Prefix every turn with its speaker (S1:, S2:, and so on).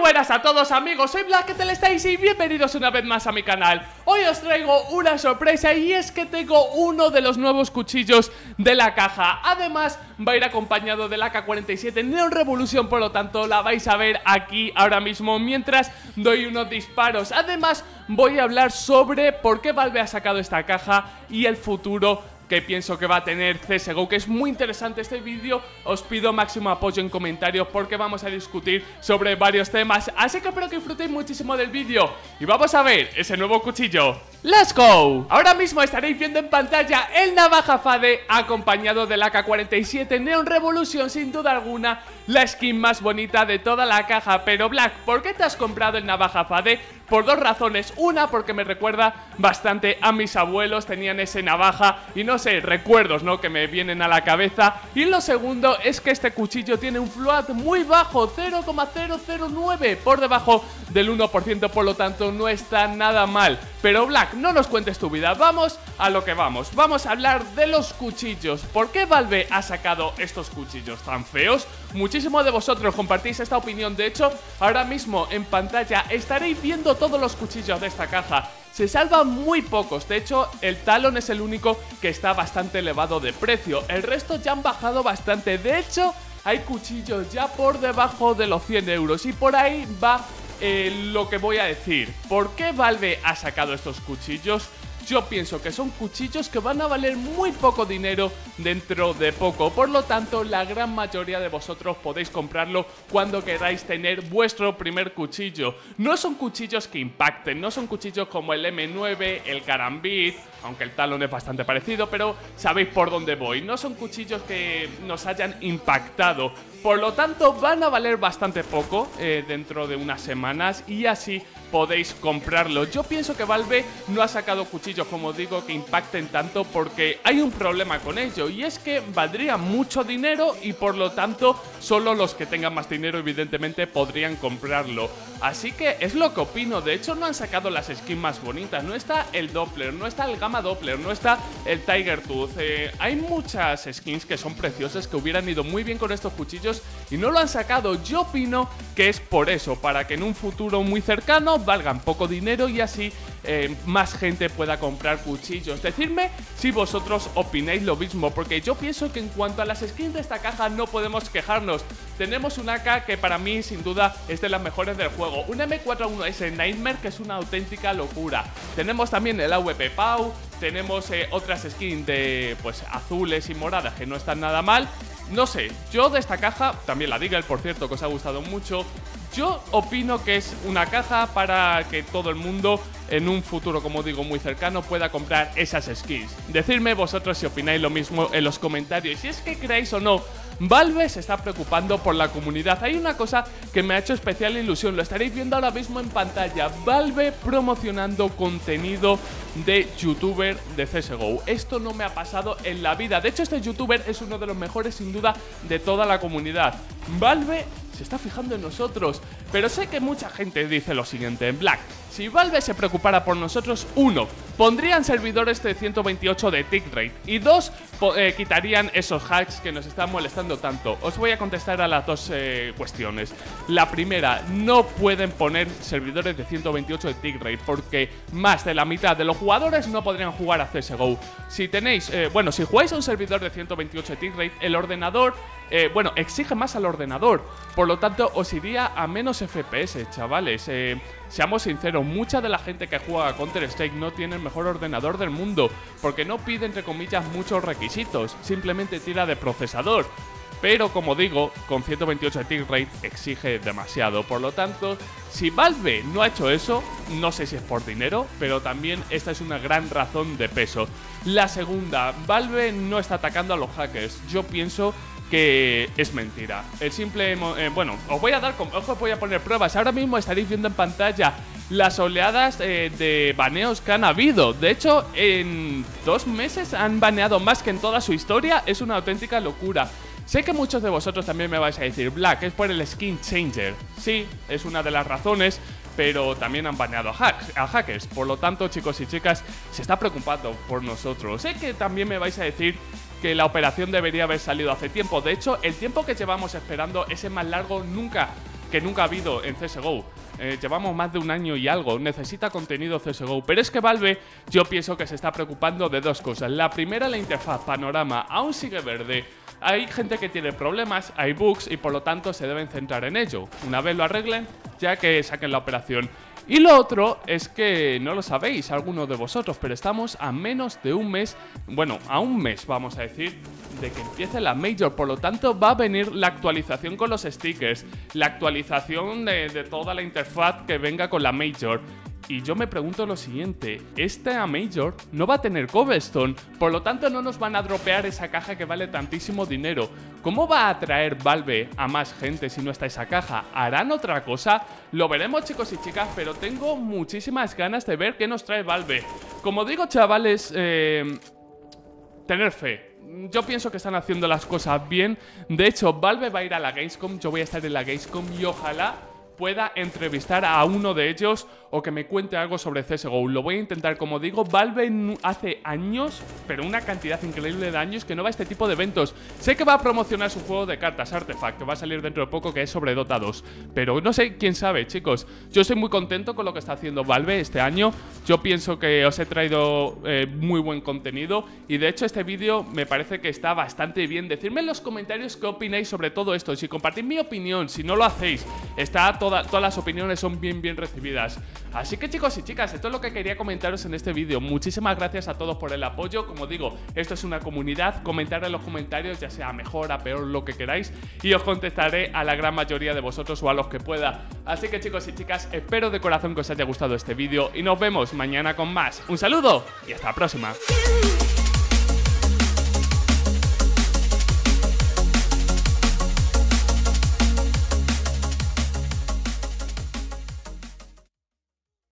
S1: buenas a todos amigos, soy Black, ¿qué? Y bienvenidos una vez más a mi canal. Hoy os traigo una sorpresa y es que tengo uno de los nuevos cuchillos de la caja. Además va a ir acompañado del AK-47 Neon Revolution, por lo tanto la vais a ver aquí ahora mismo mientras doy unos disparos. Además voy a hablar sobre por qué Valve ha sacado esta caja y el futuro que pienso que va a tener CSGO, que es muy interesante este vídeo. Os pido máximo apoyo en comentarios porque vamos a discutir sobre varios temas. Así que espero que disfrutéis muchísimo del vídeo. Y vamos a ver ese nuevo cuchillo. ¡Let's go! Ahora mismo estaréis viendo en pantalla el navaja Fade acompañado del AK-47 Neon Revolution, sin duda alguna la skin más bonita de toda la caja. Pero Black, ¿por qué te has comprado el navaja Fade? Por dos razones. Una, porque me recuerda bastante a mis abuelos, tenían ese navaja y no sé, recuerdos, ¿no? Que me vienen a la cabeza. Y lo segundo es que este cuchillo tiene un float muy bajo, 0,009, por debajo del 1%, por lo tanto no está nada mal. Pero Black, no nos cuentes tu vida, vamos a lo que vamos. Vamos a hablar de los cuchillos. ¿Por qué Valve ha sacado estos cuchillos tan feos? Muchísimo de vosotros compartís esta opinión. De hecho, ahora mismo en pantalla estaréis viendo todos los cuchillos de esta caja. Se salvan muy pocos, de hecho el Talon es el único que está bastante elevado de precio, el resto ya han bajado bastante, de hecho hay cuchillos ya por debajo de los 100 euros y por ahí va eh, lo que voy a decir. ¿Por qué Valve ha sacado estos cuchillos? Yo pienso que son cuchillos que van a valer muy poco dinero dentro de poco. Por lo tanto, la gran mayoría de vosotros podéis comprarlo cuando queráis tener vuestro primer cuchillo. No son cuchillos que impacten, no son cuchillos como el M9, el Karambit, aunque el talón es bastante parecido, pero sabéis por dónde voy. No son cuchillos que nos hayan impactado. Por lo tanto, van a valer bastante poco eh, dentro de unas semanas y así podéis comprarlo. Yo pienso que Valve no ha sacado cuchillos, como digo, que impacten tanto porque hay un problema con ello y es que valdría mucho dinero y por lo tanto solo los que tengan más dinero evidentemente podrían comprarlo. Así que es lo que opino, de hecho no han sacado las skins más bonitas, no está el Doppler, no está el Gamma Doppler, no está el Tiger Tooth, eh, hay muchas skins que son preciosas que hubieran ido muy bien con estos cuchillos y no lo han sacado, yo opino que es por eso, para que en un futuro muy cercano valgan poco dinero y así eh, más gente pueda comprar cuchillos. Decidme si vosotros opináis lo mismo, porque yo pienso que en cuanto a las skins de esta caja no podemos quejarnos. Tenemos una AK que para mí sin duda es de las mejores del juego, un M41S Nightmare que es una auténtica locura. Tenemos también el AWP Pau, tenemos eh, otras skins de pues azules y moradas que no están nada mal. No sé, yo de esta caja, también la Deagle por cierto que os ha gustado mucho, yo opino que es una caja para que todo el mundo en un futuro, como digo, muy cercano pueda comprar esas skins. Decidme vosotros si opináis lo mismo en los comentarios. Si es que creéis o no Valve se está preocupando por la comunidad. Hay una cosa que me ha hecho especial ilusión, lo estaréis viendo ahora mismo en pantalla. Valve promocionando contenido de youtuber de CSGO. Esto no me ha pasado en la vida. De hecho, este youtuber es uno de los mejores sin duda de toda la comunidad. Valve se está fijando en nosotros. Pero sé que mucha gente dice lo siguiente en Black. Si Valve se preocupara por nosotros, uno, pondrían servidores de 128 de tick rate y dos, eh, quitarían esos hacks que nos están molestando tanto. Os voy a contestar a las dos eh, cuestiones. La primera, no pueden poner servidores de 128 de tick rate porque más de la mitad de los jugadores no podrían jugar a CSGO. Si tenéis, eh, bueno, si jugáis a un servidor de 128 de tick rate, el ordenador eh, bueno, exige más al ordenador. Por lo tanto, os iría a menos FPS, chavales. Seamos sinceros, mucha de la gente que juega Counter-Strike no tiene el mejor ordenador del mundo, porque no pide, entre comillas, muchos requisitos, simplemente tira de procesador. Pero como digo, con 128 de tick rate exige demasiado. Por lo tanto, si Valve no ha hecho eso, no sé si es por dinero, pero también esta es una gran razón de peso. La segunda, Valve no está atacando a los hackers. Yo pienso que es mentira. El simple... Eh, bueno, os voy a dar... Ojo, voy a poner pruebas. Ahora mismo estaréis viendo en pantalla las oleadas eh, de baneos que han habido. De hecho, en dos meses han baneado más que en toda su historia. Es una auténtica locura. Sé que muchos de vosotros también me vais a decir, Black, es por el skin changer. Sí, es una de las razones, pero también han baneado a, a, hackers. Por lo tanto, chicos y chicas, se está preocupando por nosotros. Sé que también me vais a decir que la operación debería haber salido hace tiempo. De hecho, el tiempo que llevamos esperando, ese más largo, nunca que nunca ha habido en CSGO. Eh, llevamos más de un año y algo, necesita contenido CSGO. Pero es que Valve, yo pienso que se está preocupando de dos cosas. La primera, la interfaz Panorama aún sigue verde. Hay gente que tiene problemas, hay bugs y por lo tanto se deben centrar en ello. Una vez lo arreglen, ya que saquen la operación. Y lo otro es que no lo sabéis algunos de vosotros, pero estamos a menos de un mes, bueno, a un mes vamos a decir, de que empiece la Major. Por lo tanto, va a venir la actualización con los stickers, la actualización de, toda la interfaz que venga con la Major. Y yo me pregunto lo siguiente, esta Major no va a tener Cobblestone, por lo tanto no nos van a dropear esa caja que vale tantísimo dinero. ¿Cómo va a atraer Valve a más gente si no está esa caja? ¿Harán otra cosa? Lo veremos chicos y chicas, pero tengo muchísimas ganas de ver qué nos trae Valve. Como digo chavales, eh, tener fe. Yo pienso que están haciendo las cosas bien. De hecho, Valve va a ir a la Gamescom, yo voy a estar en la Gamescom y ojalá pueda entrevistar a uno de ellos o que me cuente algo sobre CSGO. Lo voy a intentar, como digo, Valve hace años, pero una cantidad increíble de años que no va a este tipo de eventos. Sé que va a promocionar su juego de cartas Artefact, que va a salir dentro de poco, que es sobre Dota 2. Pero no sé, quién sabe, chicos. Yo estoy muy contento con lo que está haciendo Valve este año. Yo pienso que os he traído eh, muy buen contenido y de hecho este vídeo me parece que está bastante bien. Decidme en los comentarios qué opináis sobre todo esto. Si compartís mi opinión, si no lo hacéis, está todas las opiniones son bien bien recibidas. Así que chicos y chicas, esto es lo que quería comentaros en este vídeo. Muchísimas gracias a todos por el apoyo. Como digo, esto es una comunidad. Comentar en los comentarios, ya sea mejor, a peor, lo que queráis. Y os contestaré a la gran mayoría de vosotros o a los que pueda. Así que chicos y chicas, espero de corazón que os haya gustado este vídeo. Y nos vemos mañana con más. Un saludo y hasta la próxima.